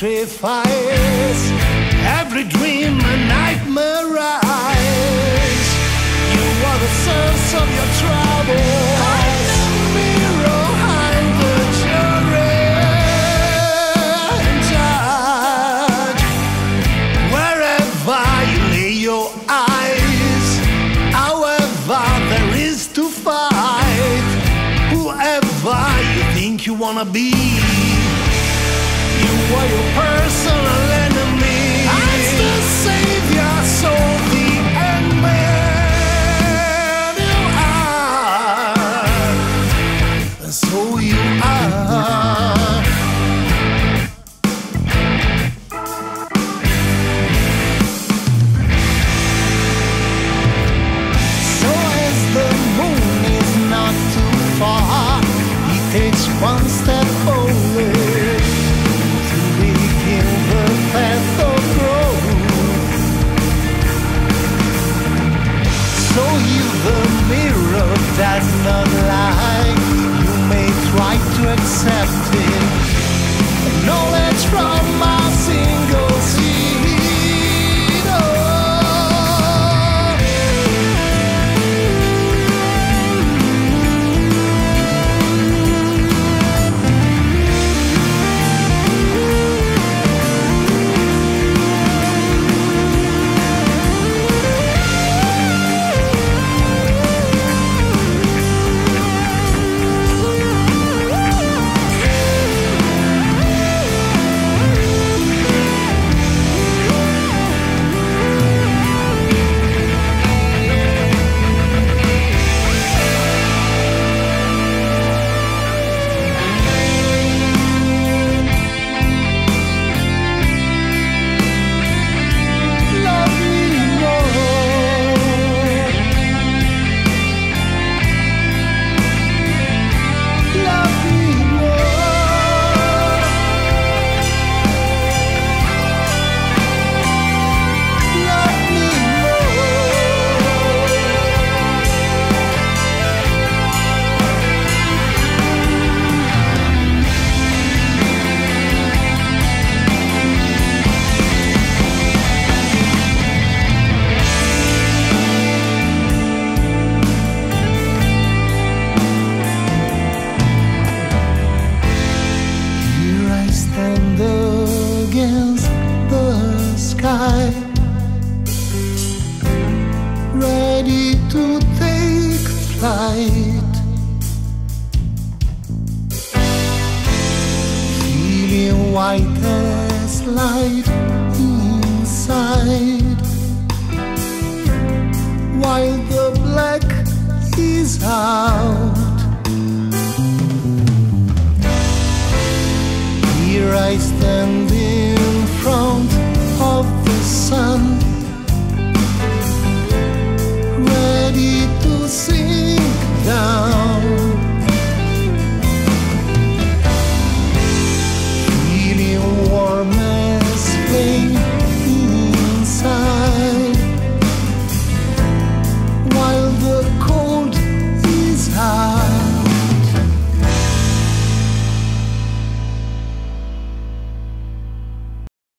sacrifice. Every dream a nightmare rise. You are the source of your trouble. Mirror, I'm the jury judge. Wherever you lay your eyes, however there is to fight, whoever you think you wanna be, you your personal enemy. I'm the end man you are, and so you are. So as the moon is not too far, he takes one step forward Zeit. Feeling white as light inside, while the black is out. Here I stand in front of the sun.